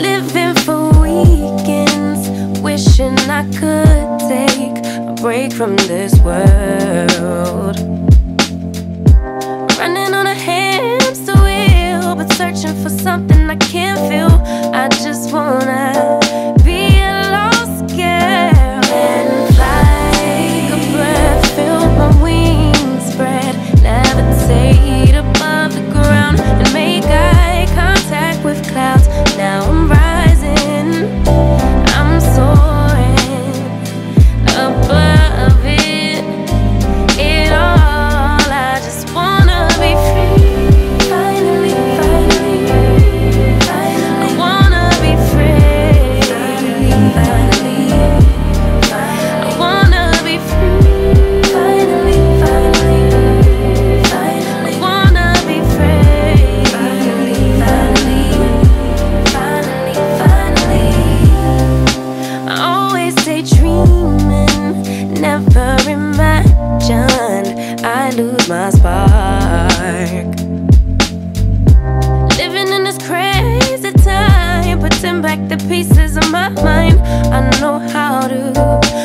Living for weekends, wishing I could take a break from this world. Running on a hamster wheel, but searching for something I can't feel. I just wanna lose my spark. Living in this crazy time, putting back the pieces of my mind. I know how to.